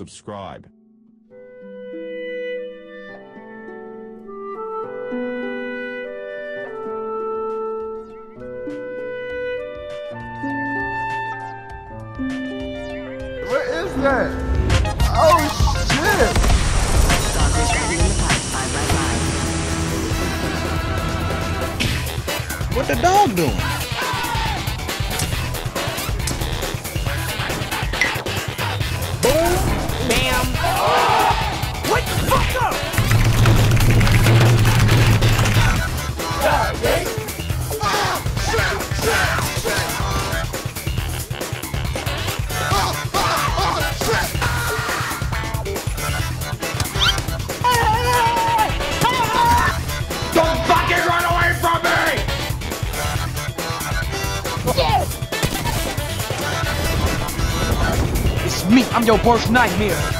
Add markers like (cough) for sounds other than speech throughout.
subscribe. What is that? Oh shit! Sausage ready in the pipe, 5 by 5 What the dog doing? It's me. I'm your worst nightmare.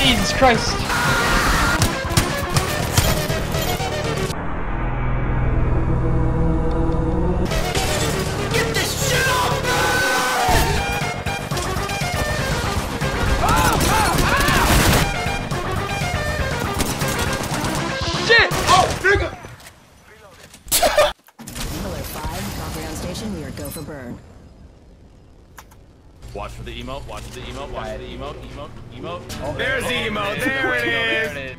Jesus Christ. Watch for the emote, watch for the emote, watch for the emote, emote, emote. Oh, there's the emote, there it is!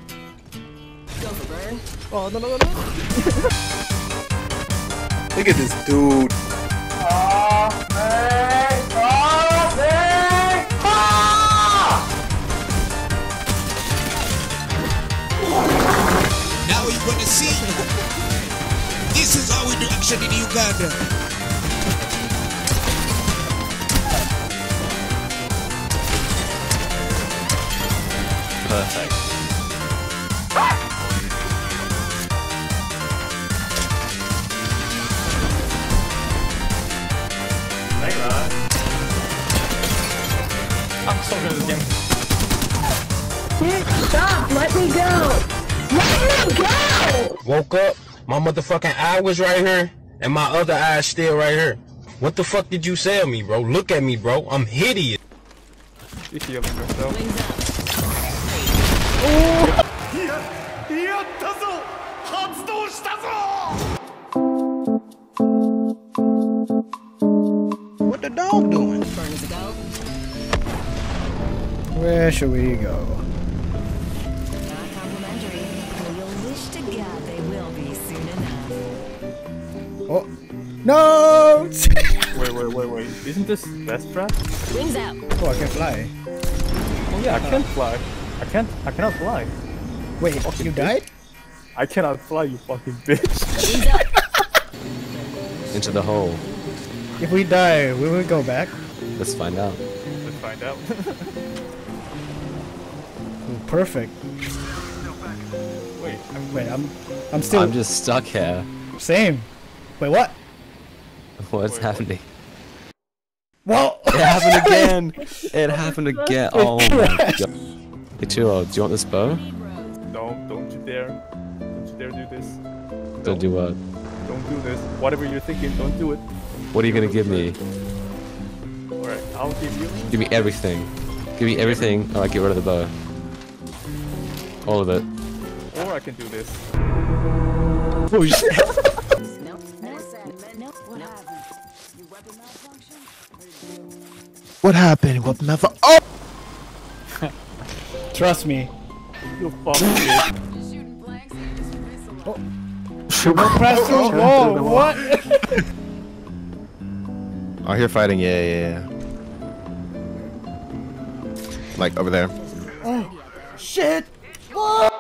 Go for burn. Oh no no no no! (laughs) Look at this dude. Now you're gonna see. This is how we do action in Uganda. Perfect. I'm so good at this game. Woke up, my motherfucking eye was right here, and my other eye still right here. What the fuck did you sell me, bro? Look at me, bro. I'm hideous. You healing yourself. Wings up. What the dog doing? Burn is. Where should we go? Not complimentary. but You'll wish to God they will be soon enough. Oh no! (laughs) Wait, wait, wait, wait. Isn't this best trap? Wings out. oh, I can fly. Oh yeah, I can't fly. I can't. I cannot fly. Wait, oh, you died? I cannot fly, you fucking bitch. (laughs) Into the hole. If we die, we will we go back? Let's find out. Let's find out. (laughs) Perfect. Wait, Wait, I'm, I'm still I'm just stuck here. same. Wait, what? What's Wait, happening? Well, It happened (laughs) again! It happened again! Oh my god. Hey Tuo, do you want this bow? Don't, don't you dare. Don't you dare do this. Don't do what? Don't do this. Whatever you're thinking, don't do it. What are you gonna give me? Alright, I'll give you. Give me everything. Give me everything, or I get rid of the bow. All of it. Or I can do this. Oh shit! (laughs) What happened? What never? Oh! Trust me. You fuck bitch. Shooting blanks (laughs) and you just missile. Press oh, Whoa, oh, what? Oh, here fighting. Yeah, yeah, yeah. Like over there. Shit! Whoa!